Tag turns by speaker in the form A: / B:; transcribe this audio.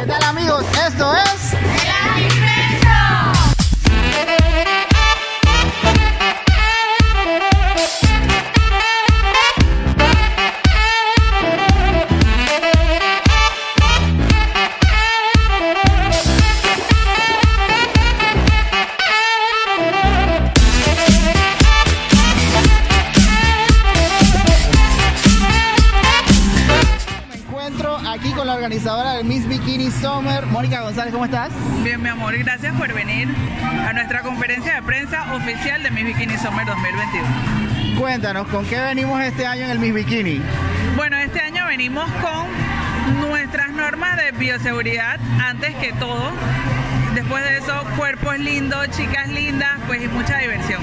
A: ¿Qué tal amigos? Esto es... aquí con la organizadora del Miss Bikini Summer, Mónica González, ¿cómo estás?
B: Bien, mi amor, y gracias por venir a nuestra conferencia de prensa oficial de Miss Bikini Summer 2022.
A: Cuéntanos, ¿con qué venimos este año en el Miss Bikini?
B: Bueno, este año venimos con nuestras normas de bioseguridad antes que todo. Después de eso, cuerpos lindos, chicas lindas, pues y mucha diversión.